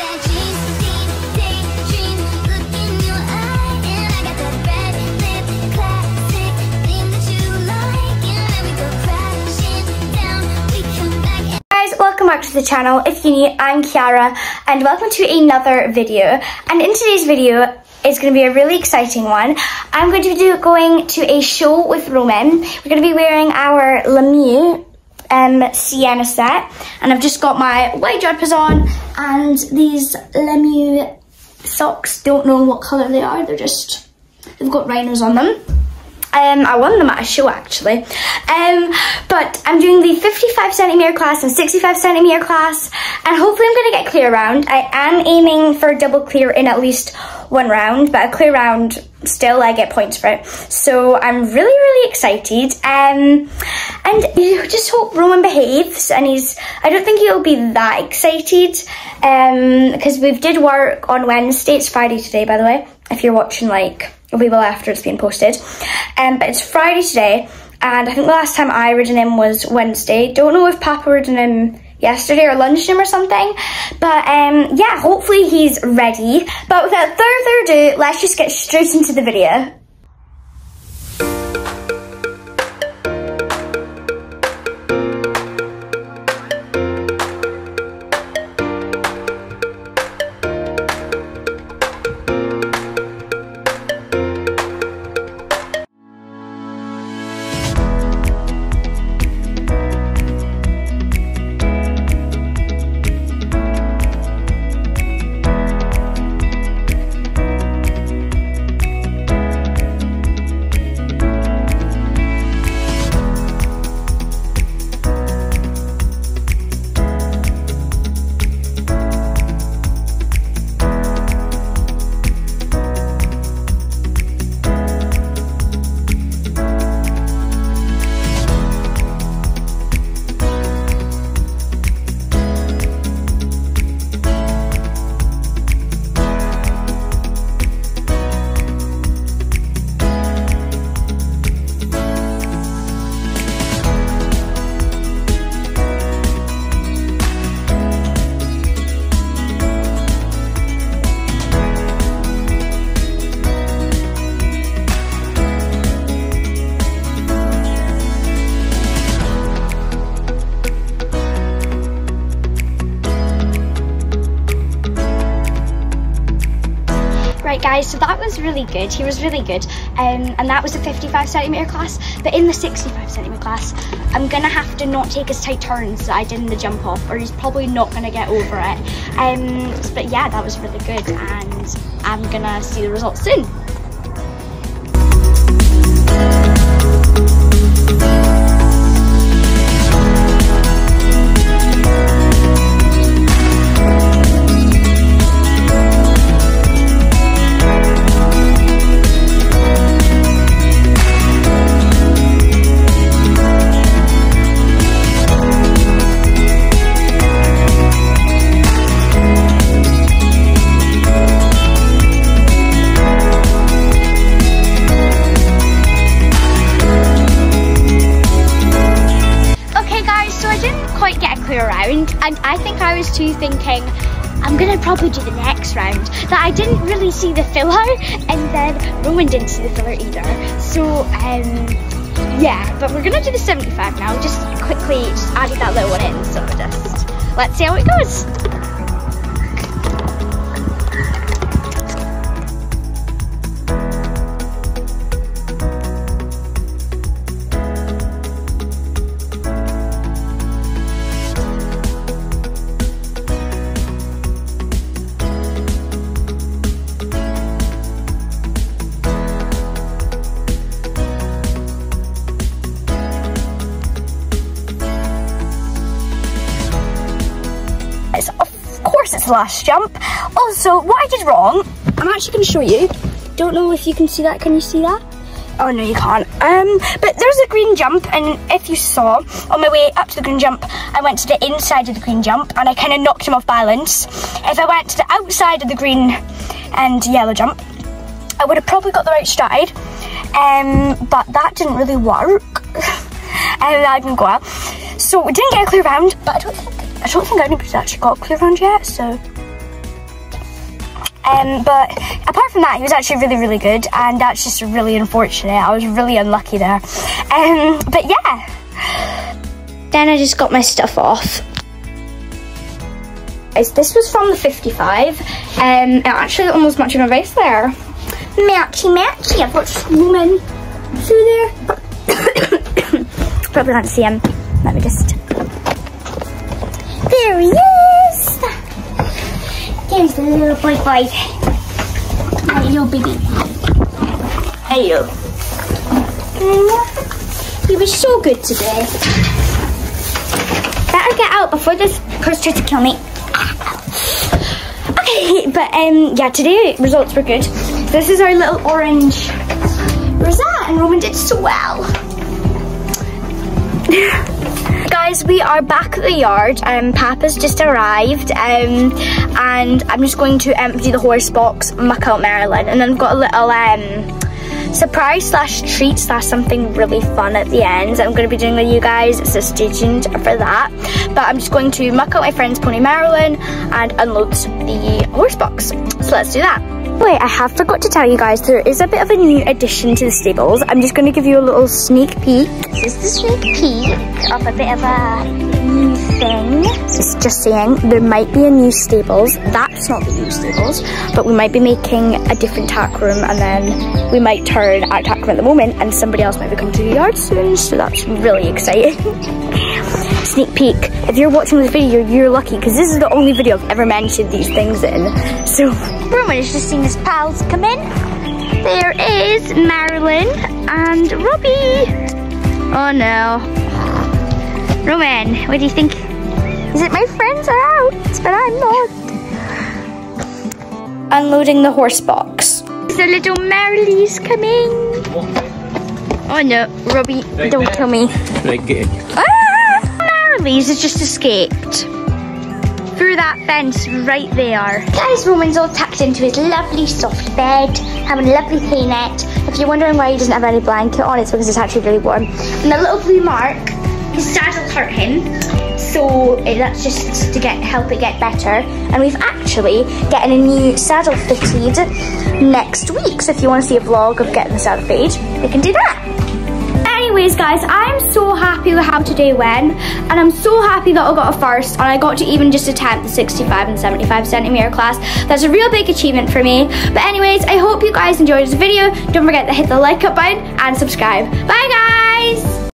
back. Guys, welcome back to the channel. If you're new, I'm Kiara and welcome to another video. And in today's video is going to be a really exciting one. I'm going to be going to a show with Roman. We're going to be wearing our Lemieux um, Sienna set and I've just got my white jumpers on and these Lemieux socks. Don't know what colour they are. They're just, they've got rhinos on them. Um, I won them at a show actually. Um, but I'm doing the 55 centimetre class and 65 centimetre class and hopefully I'm going to get clear round. I am aiming for a double clear in at least one round, but a clear round still I get points for it. So I'm really, really excited. Um, and you just hope Roman behaves and he's, I don't think he'll be that excited um, because we did work on Wednesday. It's Friday today, by the way, if you're watching like a wee while after it's been posted. Um, but it's Friday today, and I think the last time I ridden him was Wednesday. Don't know if Papa ridden him yesterday or lunchtime or something. But um, yeah, hopefully he's ready. But without further ado, let's just get straight into the video. Guys, so that was really good. He was really good. Um, and that was a 55 centimetre class. But in the 65 centimetre class, I'm gonna have to not take as tight turns that I did in the jump off, or he's probably not gonna get over it. Um, but yeah, that was really good, and I'm gonna see the results soon. Quite get a clear round and I think I was too thinking I'm gonna probably do the next round that I didn't really see the filler and then Roman didn't see the filler either. So um yeah, but we're gonna do the 75 now. Just quickly just added that little one in, so just let's see how it goes. Last jump. Also, what I did wrong, I'm actually going to show you. Don't know if you can see that. Can you see that? Oh no, you can't. Um, but there's a green jump, and if you saw on my way up to the green jump, I went to the inside of the green jump, and I kind of knocked him off balance. If I went to the outside of the green and yellow jump, I would have probably got the right stride. Um, but that didn't really work. and I didn't go well. So we didn't get a clear round, but I don't think I don't think anybody's actually got clear round yet. So Um, but apart from that, he was actually really, really good, and that's just really unfortunate. I was really unlucky there. Um, but yeah. Then I just got my stuff off. This was from the 55. Um, it actually almost matched my face there. Matchy matchy. I've got Roman through there. Probably can't see him. Let me just. 4.5. My little baby. Hey, Hello. He was so good today. Better get out before this curse tries to kill me. okay, but um, yeah, today results were good. This is our little orange Rosette, and Roman did so well. We are back at the yard. Um, Papa's just arrived, um, and I'm just going to empty the horse box, muck out Marilyn, and then I've got a little um, surprise slash treat slash something really fun at the end I'm going to be doing with you guys. So stay tuned for that. But I'm just going to muck out my friend's pony Marilyn and unload the horse box. So let's do that. Wait, I have forgot to tell you guys there is a bit of a new addition to the stables. I'm just going to give you a little sneak peek. This is the sneak peek of a bit of a new thing. It's just saying there might be a new stables. That's not the new stables, but we might be making a different tack room and then we might turn our tack room at the moment and somebody else might be coming to the yard soon. So that's really exciting. sneak peek. If you're watching this video, you're lucky because this is the only video I've ever mentioned these things in. So Roman has just seen his pals come in. There is Marilyn and Robbie. Oh no. Roman, what do you think? Is it my friends are out, but I'm not. Unloading the horse box. The little Marily's coming. Oh no, Robbie, don't kill me. Right, get it. Ah! Marily's has just escaped. Through that fence right there. Guys, Roman's all tucked into his lovely soft bed, having a lovely hay net. If you're wondering why he doesn't have any blanket on, it's because it's actually really warm. And the little blue mark, his saddle hurt him. So that's just to get help it get better. And we've actually getting a new saddle fitted next week. So if you want to see a vlog of getting the saddle fitted, we can do that. Anyways, guys, I'm so happy with how today went, and I'm so happy that I got a first, and I got to even just attempt the 65 and 75 centimeter class. That's a real big achievement for me. But anyways, I hope you guys enjoyed this video. Don't forget to hit the like up button and subscribe. Bye, guys!